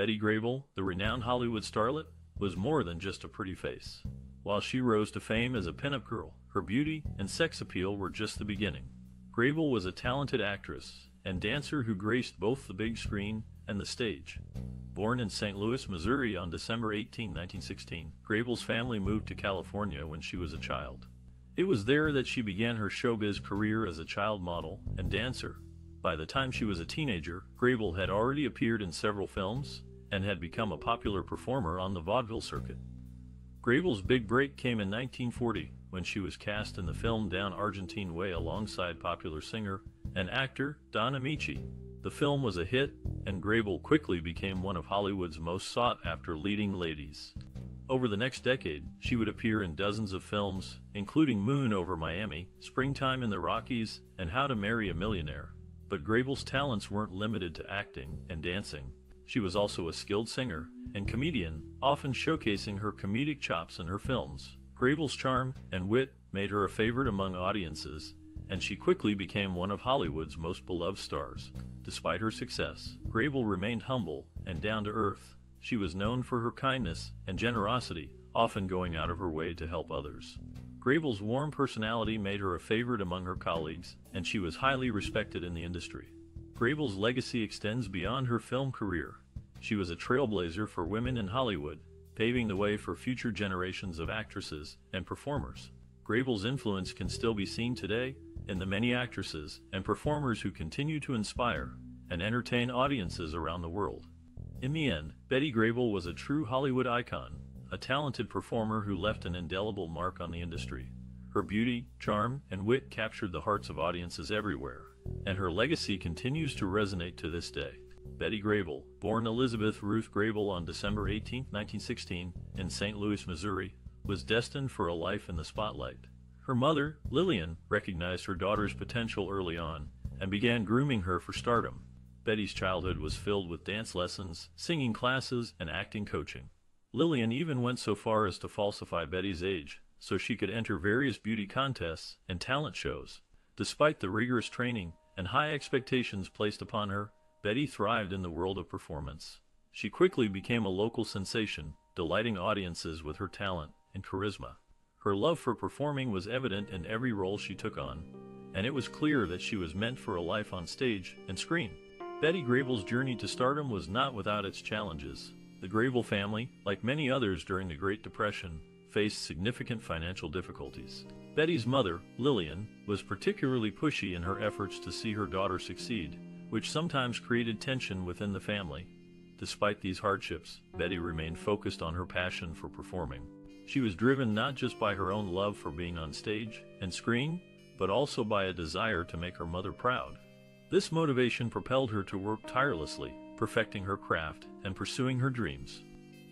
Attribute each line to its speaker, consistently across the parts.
Speaker 1: Betty Grable, the renowned Hollywood starlet, was more than just a pretty face. While she rose to fame as a pinup girl, her beauty and sex appeal were just the beginning. Grable was a talented actress and dancer who graced both the big screen and the stage. Born in St. Louis, Missouri on December 18, 1916, Grable's family moved to California when she was a child. It was there that she began her showbiz career as a child model and dancer. By the time she was a teenager, Grable had already appeared in several films and had become a popular performer on the vaudeville circuit. Grable's big break came in 1940 when she was cast in the film Down Argentine Way alongside popular singer and actor Don Ameche. The film was a hit, and Grable quickly became one of Hollywood's most sought-after leading ladies. Over the next decade, she would appear in dozens of films, including Moon over Miami, Springtime in the Rockies, and How to Marry a Millionaire. But Grable's talents weren't limited to acting and dancing. She was also a skilled singer and comedian, often showcasing her comedic chops in her films. Grable's charm and wit made her a favorite among audiences, and she quickly became one of Hollywood's most beloved stars. Despite her success, Grable remained humble and down to earth, she was known for her kindness and generosity, often going out of her way to help others. Grable's warm personality made her a favorite among her colleagues, and she was highly respected in the industry. Grable's legacy extends beyond her film career. She was a trailblazer for women in Hollywood, paving the way for future generations of actresses and performers. Grable's influence can still be seen today in the many actresses and performers who continue to inspire and entertain audiences around the world. In the end, Betty Grable was a true Hollywood icon, a talented performer who left an indelible mark on the industry. Her beauty, charm, and wit captured the hearts of audiences everywhere, and her legacy continues to resonate to this day. Betty Grable, born Elizabeth Ruth Grable on December 18, 1916, in St. Louis, Missouri, was destined for a life in the spotlight. Her mother, Lillian, recognized her daughter's potential early on and began grooming her for stardom. Betty's childhood was filled with dance lessons, singing classes, and acting coaching. Lillian even went so far as to falsify Betty's age so she could enter various beauty contests and talent shows. Despite the rigorous training and high expectations placed upon her, Betty thrived in the world of performance. She quickly became a local sensation, delighting audiences with her talent and charisma. Her love for performing was evident in every role she took on, and it was clear that she was meant for a life on stage and screen. Betty Grable's journey to stardom was not without its challenges. The Grable family, like many others during the Great Depression, faced significant financial difficulties. Betty's mother, Lillian, was particularly pushy in her efforts to see her daughter succeed, which sometimes created tension within the family. Despite these hardships, Betty remained focused on her passion for performing. She was driven not just by her own love for being on stage and screen, but also by a desire to make her mother proud. This motivation propelled her to work tirelessly, perfecting her craft and pursuing her dreams.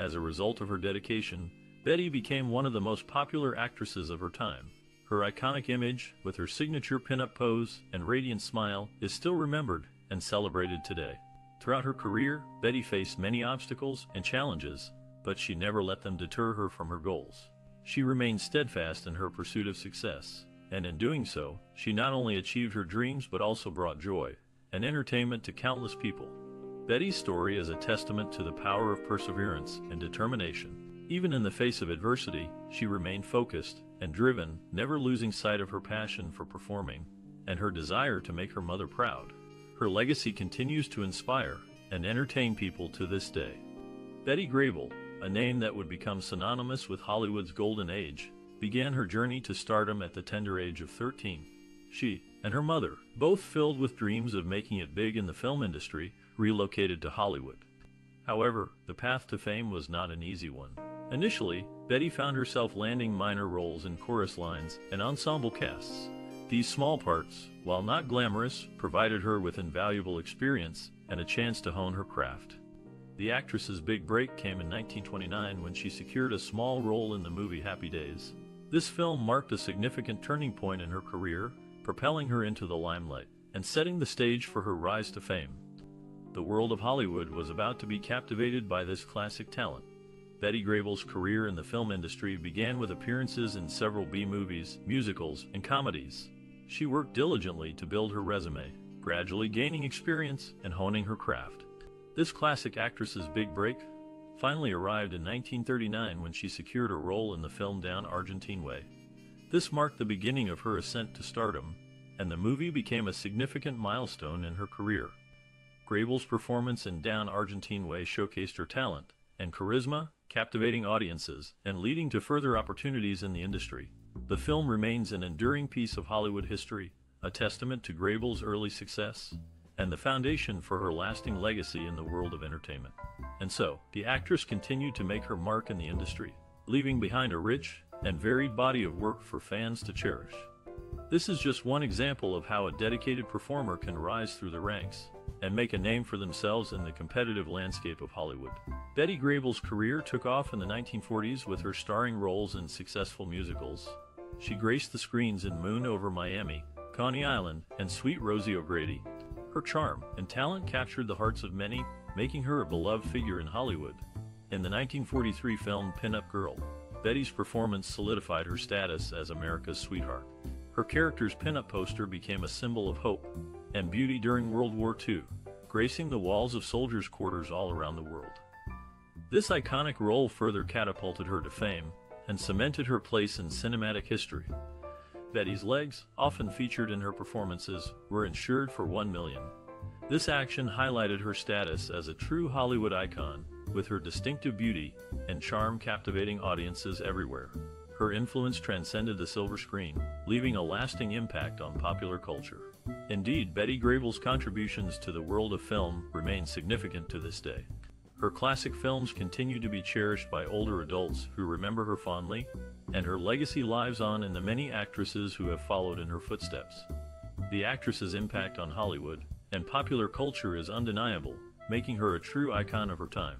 Speaker 1: As a result of her dedication, Betty became one of the most popular actresses of her time. Her iconic image, with her signature pinup pose and radiant smile, is still remembered and celebrated today. Throughout her career, Betty faced many obstacles and challenges, but she never let them deter her from her goals. She remained steadfast in her pursuit of success, and in doing so, she not only achieved her dreams but also brought joy and entertainment to countless people. Betty's story is a testament to the power of perseverance and determination. Even in the face of adversity, she remained focused and driven, never losing sight of her passion for performing and her desire to make her mother proud. Her legacy continues to inspire and entertain people to this day. Betty Grable, a name that would become synonymous with Hollywood's golden age, began her journey to stardom at the tender age of 13. She and her mother, both filled with dreams of making it big in the film industry, relocated to Hollywood. However, the path to fame was not an easy one. Initially, Betty found herself landing minor roles in chorus lines and ensemble casts. These small parts, while not glamorous, provided her with invaluable experience and a chance to hone her craft. The actress's big break came in 1929 when she secured a small role in the movie Happy Days. This film marked a significant turning point in her career, propelling her into the limelight and setting the stage for her rise to fame. The world of Hollywood was about to be captivated by this classic talent. Betty Grable's career in the film industry began with appearances in several B-movies, musicals, and comedies. She worked diligently to build her resume, gradually gaining experience and honing her craft. This classic actress's big break finally arrived in 1939 when she secured a role in the film Down Argentine Way. This marked the beginning of her ascent to stardom, and the movie became a significant milestone in her career. Grable's performance in Down Argentine Way showcased her talent and charisma, captivating audiences and leading to further opportunities in the industry. The film remains an enduring piece of Hollywood history, a testament to Grable's early success and the foundation for her lasting legacy in the world of entertainment. And so, the actress continued to make her mark in the industry, leaving behind a rich and varied body of work for fans to cherish. This is just one example of how a dedicated performer can rise through the ranks and make a name for themselves in the competitive landscape of Hollywood. Betty Grable's career took off in the 1940s with her starring roles in successful musicals. She graced the screens in Moon over Miami, Coney Island, and Sweet Rosie O'Grady. Her charm and talent captured the hearts of many, making her a beloved figure in Hollywood. In the 1943 film Pin-Up Girl, Betty's performance solidified her status as America's sweetheart. Her character's pinup poster became a symbol of hope and beauty during World War II, gracing the walls of soldiers' quarters all around the world. This iconic role further catapulted her to fame and cemented her place in cinematic history. Betty's legs, often featured in her performances, were insured for 1 million. This action highlighted her status as a true Hollywood icon, with her distinctive beauty and charm captivating audiences everywhere her influence transcended the silver screen, leaving a lasting impact on popular culture. Indeed, Betty Grable's contributions to the world of film remain significant to this day. Her classic films continue to be cherished by older adults who remember her fondly, and her legacy lives on in the many actresses who have followed in her footsteps. The actress's impact on Hollywood and popular culture is undeniable, making her a true icon of her time.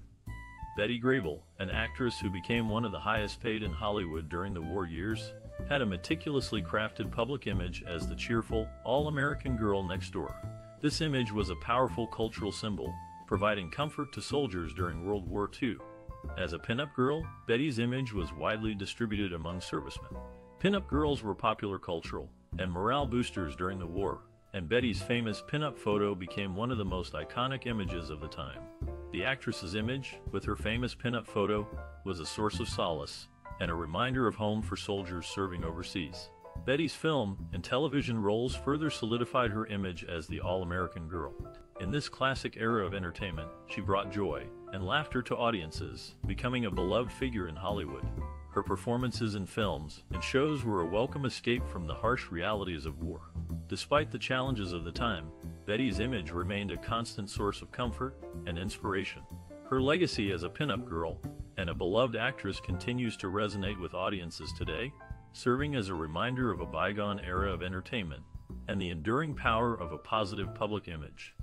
Speaker 1: Betty Grable, an actress who became one of the highest paid in Hollywood during the war years, had a meticulously crafted public image as the cheerful, all-American girl next door. This image was a powerful cultural symbol, providing comfort to soldiers during World War II. As a pinup girl, Betty's image was widely distributed among servicemen. Pinup girls were popular cultural and morale boosters during the war, and Betty's famous pinup photo became one of the most iconic images of the time. The actress's image, with her famous pinup photo, was a source of solace and a reminder of home for soldiers serving overseas. Betty's film and television roles further solidified her image as the all-American girl. In this classic era of entertainment, she brought joy and laughter to audiences, becoming a beloved figure in Hollywood. Her performances in films and shows were a welcome escape from the harsh realities of war. Despite the challenges of the time, Betty's image remained a constant source of comfort and inspiration. Her legacy as a pinup girl and a beloved actress continues to resonate with audiences today, serving as a reminder of a bygone era of entertainment and the enduring power of a positive public image.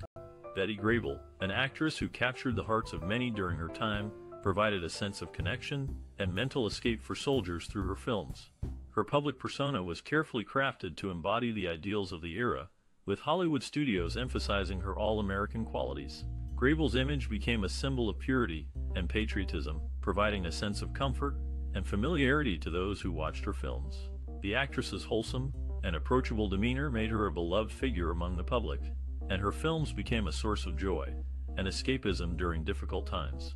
Speaker 1: Betty Grable, an actress who captured the hearts of many during her time, provided a sense of connection and mental escape for soldiers through her films. Her public persona was carefully crafted to embody the ideals of the era with Hollywood studios emphasizing her all-American qualities. Grable's image became a symbol of purity and patriotism, providing a sense of comfort and familiarity to those who watched her films. The actress's wholesome and approachable demeanor made her a beloved figure among the public, and her films became a source of joy and escapism during difficult times.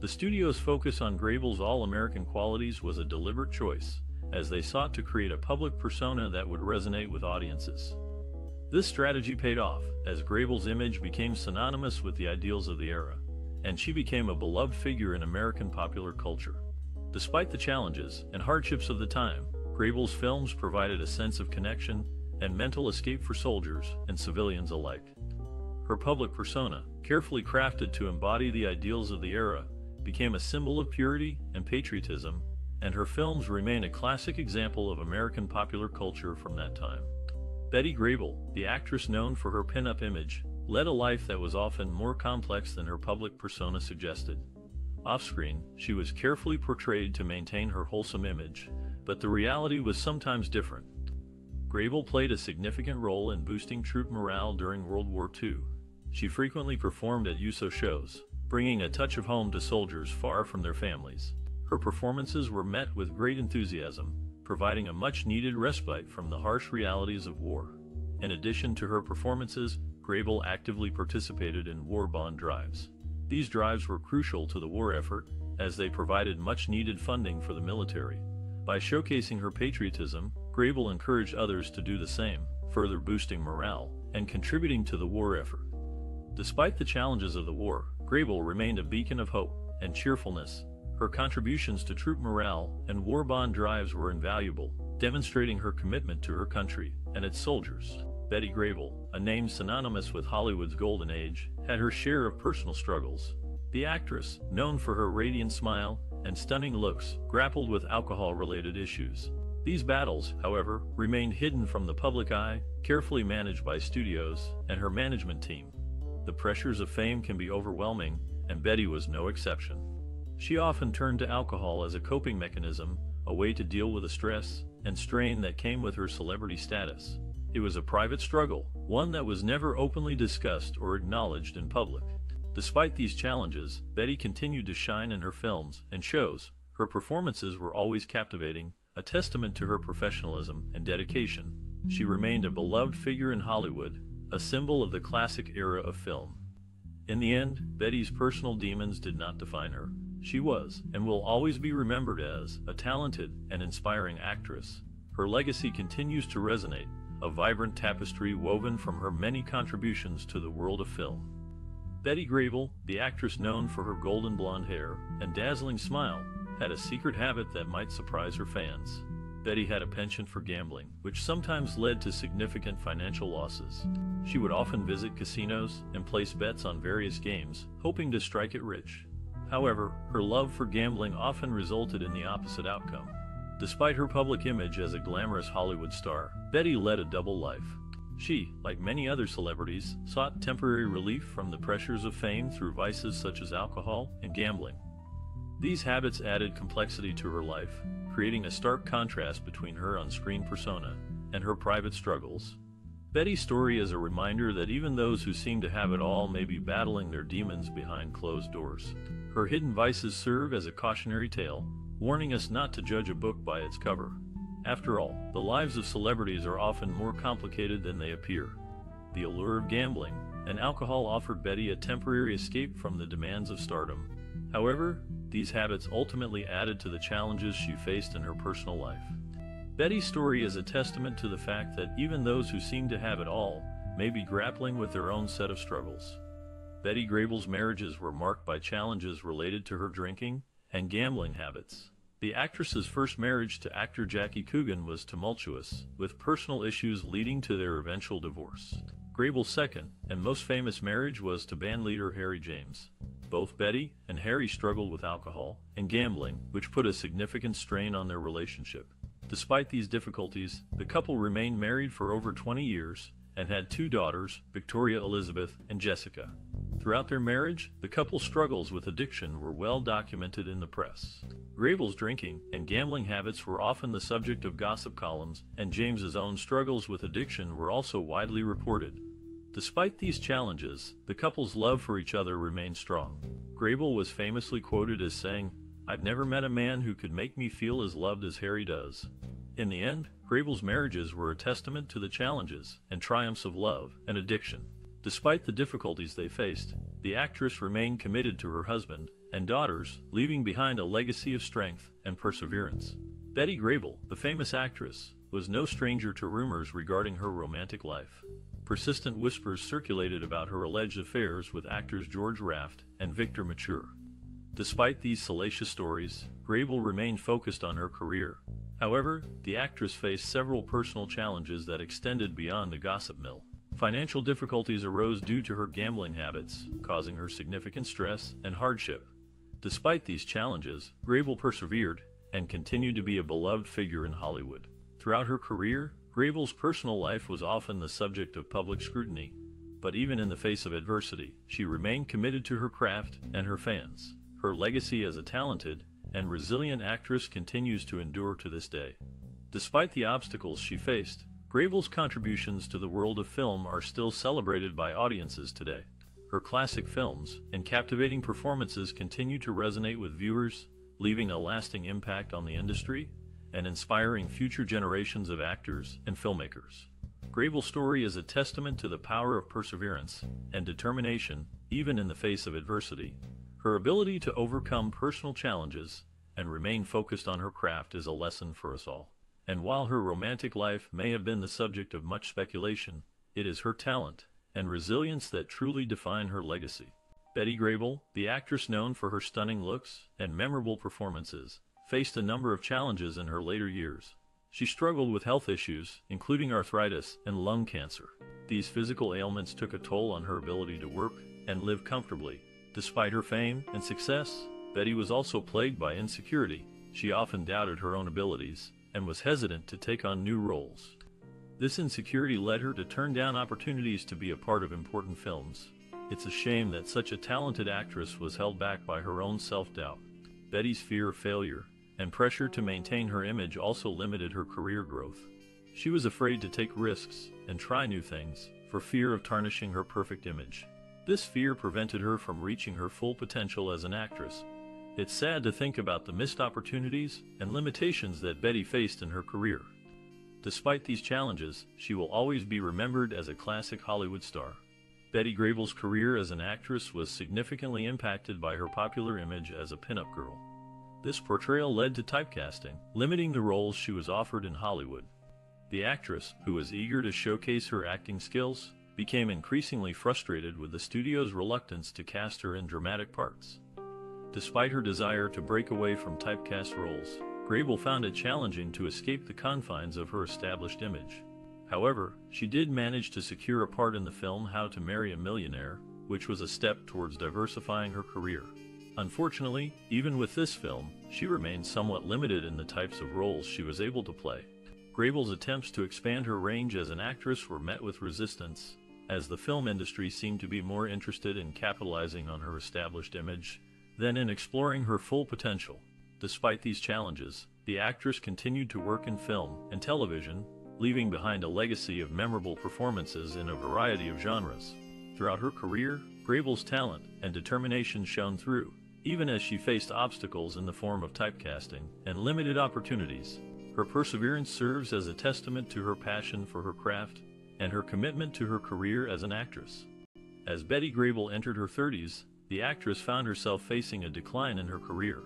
Speaker 1: The studio's focus on Grable's all-American qualities was a deliberate choice, as they sought to create a public persona that would resonate with audiences. This strategy paid off, as Grable's image became synonymous with the ideals of the era, and she became a beloved figure in American popular culture. Despite the challenges and hardships of the time, Grable's films provided a sense of connection and mental escape for soldiers and civilians alike. Her public persona, carefully crafted to embody the ideals of the era, became a symbol of purity and patriotism, and her films remain a classic example of American popular culture from that time. Betty Grable, the actress known for her pin-up image, led a life that was often more complex than her public persona suggested. Off-screen, she was carefully portrayed to maintain her wholesome image, but the reality was sometimes different. Grable played a significant role in boosting troop morale during World War II. She frequently performed at USO shows, bringing a touch of home to soldiers far from their families. Her performances were met with great enthusiasm, providing a much-needed respite from the harsh realities of war. In addition to her performances, Grable actively participated in war bond drives. These drives were crucial to the war effort, as they provided much needed funding for the military. By showcasing her patriotism, Grable encouraged others to do the same, further boosting morale and contributing to the war effort. Despite the challenges of the war, Grable remained a beacon of hope and cheerfulness. Her contributions to troop morale and war bond drives were invaluable, demonstrating her commitment to her country and its soldiers. Betty Grable, a name synonymous with Hollywood's golden age, had her share of personal struggles. The actress, known for her radiant smile and stunning looks, grappled with alcohol-related issues. These battles, however, remained hidden from the public eye, carefully managed by studios and her management team. The pressures of fame can be overwhelming, and Betty was no exception. She often turned to alcohol as a coping mechanism, a way to deal with the stress and strain that came with her celebrity status. It was a private struggle, one that was never openly discussed or acknowledged in public. Despite these challenges, Betty continued to shine in her films and shows. Her performances were always captivating, a testament to her professionalism and dedication. She remained a beloved figure in Hollywood, a symbol of the classic era of film. In the end, Betty's personal demons did not define her. She was, and will always be remembered as, a talented and inspiring actress. Her legacy continues to resonate, a vibrant tapestry woven from her many contributions to the world of film. Betty Grable, the actress known for her golden blonde hair and dazzling smile, had a secret habit that might surprise her fans. Betty had a penchant for gambling, which sometimes led to significant financial losses. She would often visit casinos and place bets on various games, hoping to strike it rich. However, her love for gambling often resulted in the opposite outcome. Despite her public image as a glamorous Hollywood star, Betty led a double life. She, like many other celebrities, sought temporary relief from the pressures of fame through vices such as alcohol and gambling. These habits added complexity to her life, creating a stark contrast between her on-screen persona and her private struggles. Betty's story is a reminder that even those who seem to have it all may be battling their demons behind closed doors. Her hidden vices serve as a cautionary tale, warning us not to judge a book by its cover. After all, the lives of celebrities are often more complicated than they appear. The allure of gambling and alcohol offered Betty a temporary escape from the demands of stardom. However, these habits ultimately added to the challenges she faced in her personal life. Betty's story is a testament to the fact that even those who seem to have it all may be grappling with their own set of struggles. Betty Grable's marriages were marked by challenges related to her drinking and gambling habits. The actress's first marriage to actor Jackie Coogan was tumultuous, with personal issues leading to their eventual divorce. Grable's second and most famous marriage was to bandleader Harry James. Both Betty and Harry struggled with alcohol and gambling, which put a significant strain on their relationship. Despite these difficulties, the couple remained married for over 20 years and had two daughters, Victoria Elizabeth and Jessica. Throughout their marriage, the couple's struggles with addiction were well documented in the press. Grable's drinking and gambling habits were often the subject of gossip columns, and James's own struggles with addiction were also widely reported. Despite these challenges, the couple's love for each other remained strong. Grable was famously quoted as saying, I've never met a man who could make me feel as loved as Harry does. In the end, Grable's marriages were a testament to the challenges and triumphs of love and addiction. Despite the difficulties they faced, the actress remained committed to her husband and daughters, leaving behind a legacy of strength and perseverance. Betty Grable, the famous actress, was no stranger to rumors regarding her romantic life. Persistent whispers circulated about her alleged affairs with actors George Raft and Victor Mature. Despite these salacious stories, Grable remained focused on her career. However, the actress faced several personal challenges that extended beyond the gossip mill. Financial difficulties arose due to her gambling habits, causing her significant stress and hardship. Despite these challenges, Grable persevered and continued to be a beloved figure in Hollywood. Throughout her career, Grable's personal life was often the subject of public scrutiny, but even in the face of adversity, she remained committed to her craft and her fans. Her legacy as a talented and resilient actress continues to endure to this day. Despite the obstacles she faced, Grable's contributions to the world of film are still celebrated by audiences today. Her classic films and captivating performances continue to resonate with viewers, leaving a lasting impact on the industry and inspiring future generations of actors and filmmakers. Grable's story is a testament to the power of perseverance and determination even in the face of adversity. Her ability to overcome personal challenges and remain focused on her craft is a lesson for us all. And while her romantic life may have been the subject of much speculation, it is her talent and resilience that truly define her legacy. Betty Grable, the actress known for her stunning looks and memorable performances, faced a number of challenges in her later years. She struggled with health issues, including arthritis and lung cancer. These physical ailments took a toll on her ability to work and live comfortably. Despite her fame and success, Betty was also plagued by insecurity. She often doubted her own abilities and was hesitant to take on new roles. This insecurity led her to turn down opportunities to be a part of important films. It's a shame that such a talented actress was held back by her own self-doubt. Betty's fear of failure and pressure to maintain her image also limited her career growth. She was afraid to take risks and try new things for fear of tarnishing her perfect image. This fear prevented her from reaching her full potential as an actress. It's sad to think about the missed opportunities and limitations that Betty faced in her career. Despite these challenges, she will always be remembered as a classic Hollywood star. Betty Grable's career as an actress was significantly impacted by her popular image as a pinup girl. This portrayal led to typecasting, limiting the roles she was offered in Hollywood. The actress, who was eager to showcase her acting skills, became increasingly frustrated with the studio's reluctance to cast her in dramatic parts. Despite her desire to break away from typecast roles, Grable found it challenging to escape the confines of her established image. However, she did manage to secure a part in the film How to Marry a Millionaire, which was a step towards diversifying her career. Unfortunately, even with this film, she remained somewhat limited in the types of roles she was able to play. Grable's attempts to expand her range as an actress were met with resistance, as the film industry seemed to be more interested in capitalizing on her established image than in exploring her full potential. Despite these challenges, the actress continued to work in film and television, leaving behind a legacy of memorable performances in a variety of genres. Throughout her career, Grable's talent and determination shone through, even as she faced obstacles in the form of typecasting and limited opportunities. Her perseverance serves as a testament to her passion for her craft and her commitment to her career as an actress. As Betty Grable entered her 30s, the actress found herself facing a decline in her career.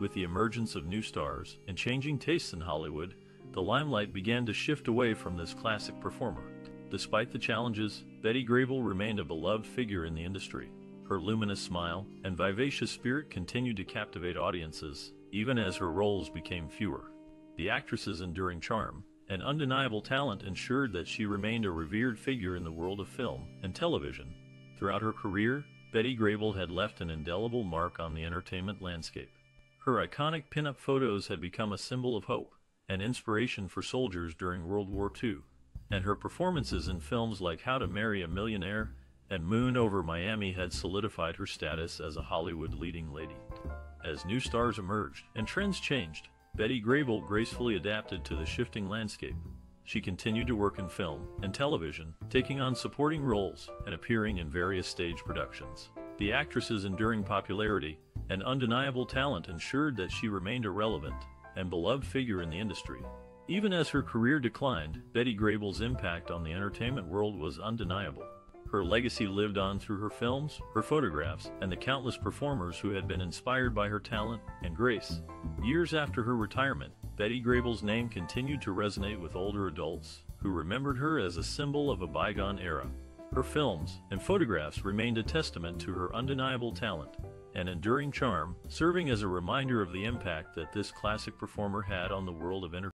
Speaker 1: With the emergence of new stars and changing tastes in Hollywood, the limelight began to shift away from this classic performer. Despite the challenges, Betty Grable remained a beloved figure in the industry. Her luminous smile and vivacious spirit continued to captivate audiences, even as her roles became fewer. The actress's enduring charm and undeniable talent ensured that she remained a revered figure in the world of film and television. Throughout her career, Betty Grable had left an indelible mark on the entertainment landscape. Her iconic pinup photos had become a symbol of hope and inspiration for soldiers during World War II, and her performances in films like How to Marry a Millionaire and Moon over Miami had solidified her status as a Hollywood leading lady. As new stars emerged and trends changed, Betty Grable gracefully adapted to the shifting landscape. She continued to work in film and television, taking on supporting roles and appearing in various stage productions. The actress's enduring popularity and undeniable talent ensured that she remained a relevant and beloved figure in the industry. Even as her career declined, Betty Grable's impact on the entertainment world was undeniable. Her legacy lived on through her films, her photographs, and the countless performers who had been inspired by her talent and grace. Years after her retirement, Betty Grable's name continued to resonate with older adults who remembered her as a symbol of a bygone era. Her films and photographs remained a testament to her undeniable talent and enduring charm, serving as a reminder of the impact that this classic performer had on the world of entertainment.